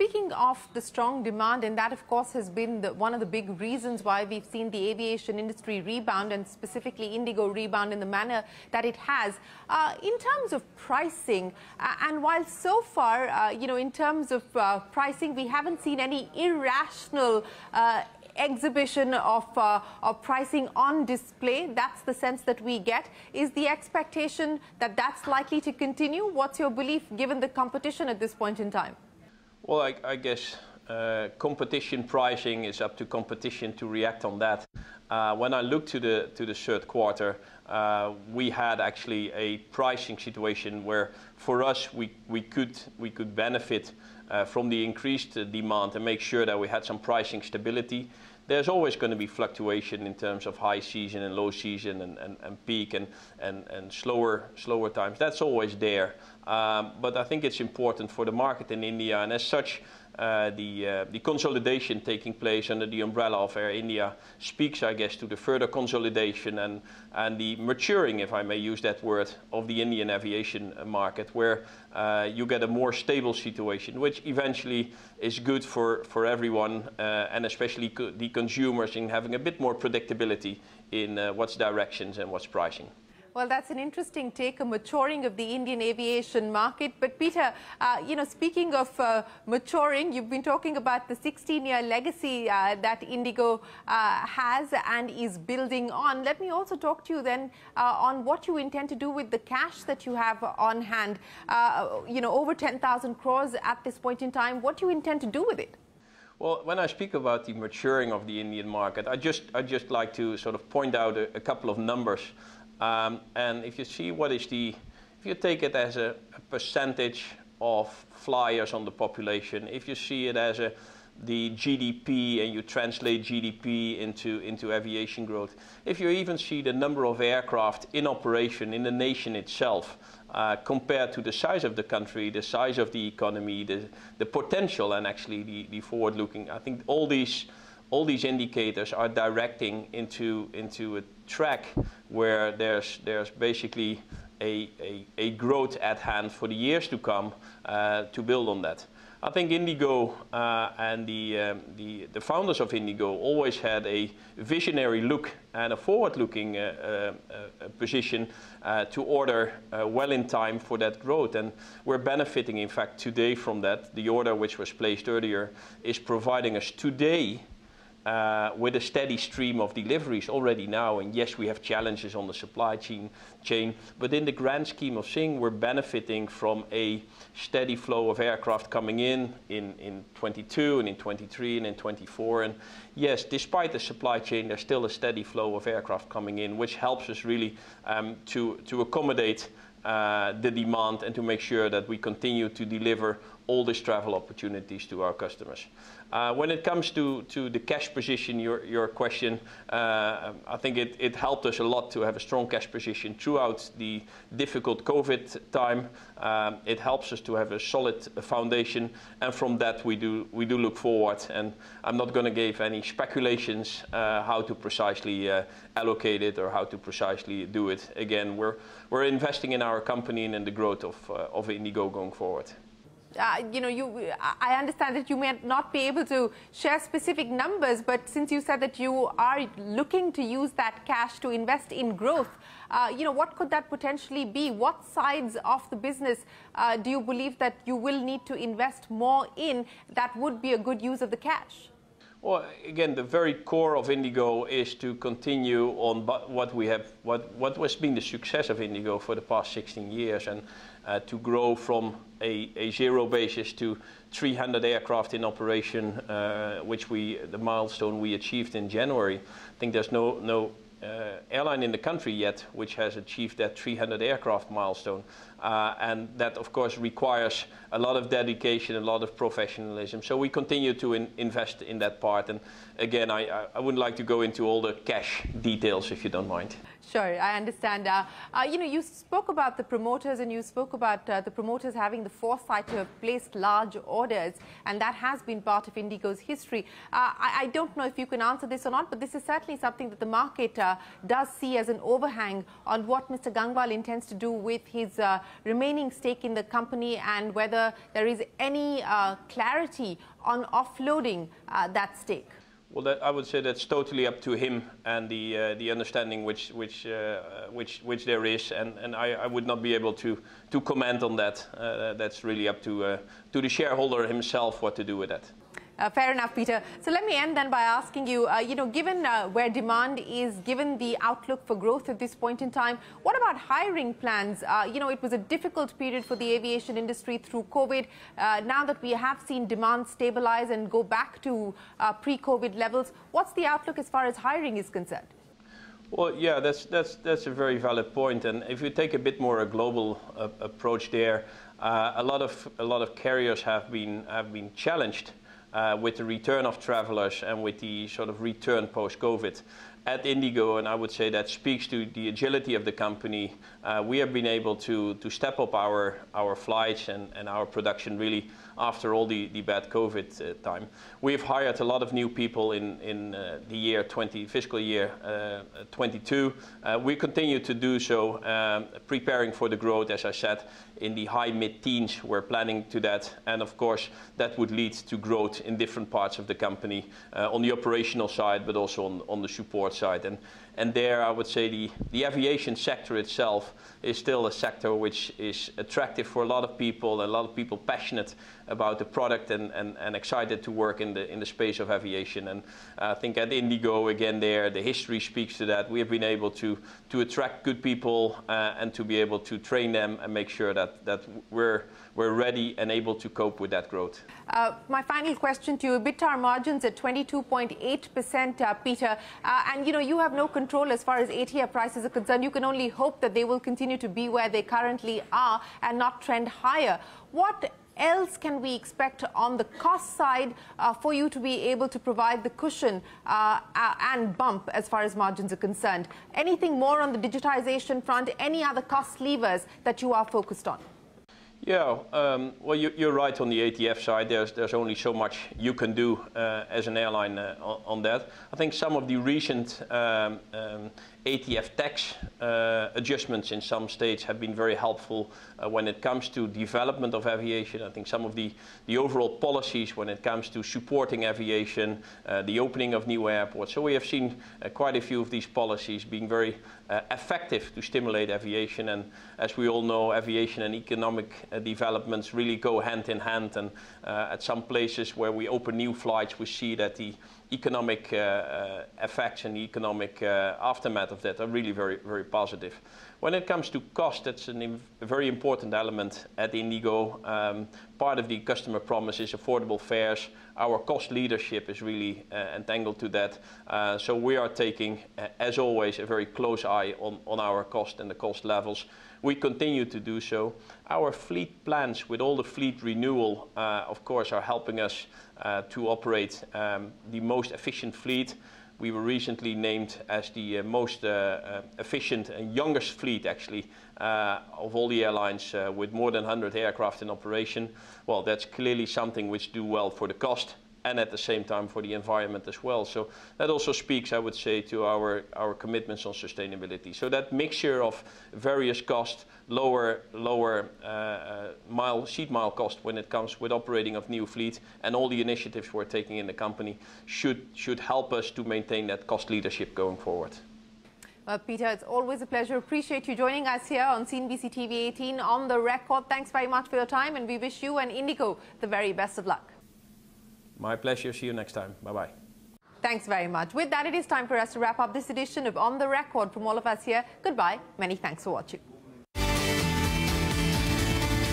speaking of the strong demand, and that, of course, has been the, one of the big reasons why we've seen the aviation industry rebound, and specifically Indigo rebound in the manner that it has. Uh, in terms of pricing, uh, and while so far, uh, you know, in terms of uh, pricing, we haven't seen any irrational uh, exhibition of, uh, of pricing on display. That's the sense that we get. Is the expectation that that's likely to continue? What's your belief given the competition at this point in time? Well, I, I guess uh, competition pricing is up to competition to react on that. Uh, when I look to the to the third quarter, uh, we had actually a pricing situation where, for us, we we could we could benefit from the increased demand and make sure that we had some pricing stability. There's always going to be fluctuation in terms of high season and low season and, and, and peak and, and, and slower slower times. That's always there. Um, but I think it's important for the market in India, and as such, uh, the, uh, the consolidation taking place under the umbrella of Air India speaks, I guess, to the further consolidation and, and the maturing, if I may use that word, of the Indian aviation market, where uh, you get a more stable situation, which eventually is good for, for everyone, uh, and especially co the consumers in having a bit more predictability in uh, what's directions and what's pricing. Well, that's an interesting take, a maturing of the Indian aviation market. But Pieter, uh, you know, speaking of uh, maturing, you've been talking about the 16-year legacy uh, that Indigo uh, has and is building on. Let me also talk to you then uh, on what you intend to do with the cash that you have on hand. Uh, you know, over 10,000 crores at this point in time. What do you intend to do with it? Well, when I speak about the maturing of the Indian market, I just I just like to sort of point out a, a couple of numbers. Um, and if you see what is the, if you take it as a, a, percentage of flyers on the population, if you see it as a, the GDP and you translate GDP into, into aviation growth, if you even see the number of aircraft in operation in the nation itself, uh, compared to the size of the country, the size of the economy, the, the potential, and actually the, the forward looking, I think all these all these indicators are directing into, into a track where there's, there's basically a, a, a growth at hand for the years to come uh, to build on that. I think Indigo uh, and the, um, the, the, founders of Indigo always had a visionary look and a forward-looking uh, uh, uh position uh, to order uh, well in time for that growth. And we're benefiting, in fact, today from that. The order which was placed earlier is providing us today with a steady stream of deliveries already now. And yes, we have challenges on the supply chain, but in the grand scheme of things, we're benefiting from a steady flow of aircraft coming in in, in 22 and in 23 and in 24. And yes, despite the supply chain, there's still a steady flow of aircraft coming in, which helps us really um, to, to accommodate uh, the demand and to make sure that we continue to deliver all these travel opportunities to our customers. Uh, when it comes to, the cash position, your, question, uh, I think it, helped us a lot to have a strong cash position throughout the difficult COVID time. Um, it helps us to have a solid foundation, and from that we do, we do look forward. And I'm not going to give any speculations uh, how to precisely uh, allocate it or how to precisely do it. Again, we're, we're investing in our company and in the growth of, uh, of Indigo going forward uh, you know, you, I understand that you may not be able to share specific numbers, but since you said that you are looking to use that cash to invest in growth, uh, you know, what could that potentially be? What sides of the business uh, do you believe that you will need to invest more in that would be a good use of the cash? Well, again, the very core of Indigo is to continue on what we have, what, what has been the success of Indigo for the past 16 years, and uh, to grow from a, a, zero basis to 300 aircraft in operation, uh, which we, the milestone we achieved in January. I think there's no, no uh, airline in the country yet which has achieved that 300 aircraft milestone. Uh, and that, of course, requires a lot of dedication, a lot of professionalism. So we continue to in invest in that part. And again, I, I wouldn't like to go into all the cash details, if you don't mind. Sure, I understand. Uh, uh, you know, you spoke about the promoters and you spoke about uh, the promoters having the foresight to have placed large orders, and that has been part of Indigo's history. Uh, I, I, don't know if you can answer this or not, but this is certainly something that the market uh, does see as an overhang on what Mr. Gangwal intends to do with his uh, remaining stake in the company and whether there is any uh, clarity on offloading uh, that stake. Well, that, I would say that's totally up to him and the uh, the understanding which which uh, which which there is, and and I, I would not be able to to comment on that. Uh, that's really up to uh, to the shareholder himself what to do with that. Uh, fair enough, Pieter. So let me end then by asking you, uh, you know, given uh, where demand is, given the outlook for growth at this point in time, what about hiring plans? You know, it was a difficult period for the aviation industry through COVID. Now that we have seen demand stabilize and go back to pre-COVID levels, what's the outlook as far as hiring is concerned? Well, yeah, that's that's that's a very valid point. And if you take a bit more a global uh, approach there, uh, a lot of a lot of carriers have been have been challenged uh, with the return of travelers and with the sort of return post-COVID. At Indigo, and I would say that speaks to the agility of the company, uh, we have been able to, to step up our, our flights and, and our production really after all the, the bad COVID uh, time. We've hired a lot of new people in, in uh, the year 20, fiscal year uh, 22. Uh, we continue to do so, um, preparing for the growth, as I said, in the high mid-teens. We're planning to that, and of course, that would lead to growth in different parts of the company, uh, on the operational side, but also on, on the support side. And, and there, I would say the, the aviation sector itself is still a sector which is attractive for a lot of people, a lot of people passionate about the product and, and, and excited to work in the, in the space of aviation. And I think at Indigo, again, there, the history speaks to that. We have been able to, to attract good people uh, and to be able to train them and make sure that, that we're, we're ready and able to cope with that growth. Uh, my final question to you, EBITDA margins at 22.8%, uh, Pieter, uh, and you know, you have no control as far as ATF prices are concerned. You can only hope that they will continue to be where they currently are and not trend higher. What else can we expect on the cost side uh, for you to be able to provide the cushion uh, and bump as far as margins are concerned? Anything more on the digitization front? Any other cost levers that you are focused on? Yeah, um, well, you, are right on the ATF side. There's, there's only so much you can do uh, as an airline uh, on, on, that. I think some of the recent um, um, ATF tax uh, adjustments in some states have been very helpful uh, when it comes to development of aviation. I think some of the, the overall policies when it comes to supporting aviation, uh, the opening of new airports. So we have seen uh, quite a few of these policies being very uh, effective to stimulate aviation. And as we all know, aviation and economic uh, developments really go hand in hand. And at some places where we open new flights, we see that the economic uh, uh, effects and the economic uh, aftermath of that are really very, very positive. When it comes to cost, that's a very important element at Indigo. Um, part of the customer promise is affordable fares. Our cost leadership is really uh, entangled to that. Uh, so we are taking, uh, as always, a very close eye on, on our cost and the cost levels. We continue to do so. Our fleet plans with all the fleet renewal, uh, of course, are helping us uh, to operate um, the most efficient fleet. We were recently named as the uh, most uh, uh, efficient and youngest fleet, actually, of all the airlines with more than 100 aircraft in operation. Well, that's clearly something which do well for the cost and at the same time for the environment as well. So that also speaks, I would say, to our, our commitments on sustainability. So that mixture of various cost, lower, lower uh, uh, mile, seat mile cost when it comes with operating of new fleet and all the initiatives we're taking in the company should, should help us to maintain that cost leadership going forward. Well, Pieter, it's always a pleasure. Appreciate you joining us here on CNBC TV 18 on the record. Thanks very much for your time and we wish you and Indigo the very best of luck. My pleasure. See you next time. Bye bye. Thanks very much. With that, it is time for us to wrap up this edition of On the Record from all of us here. Goodbye. Many thanks for watching.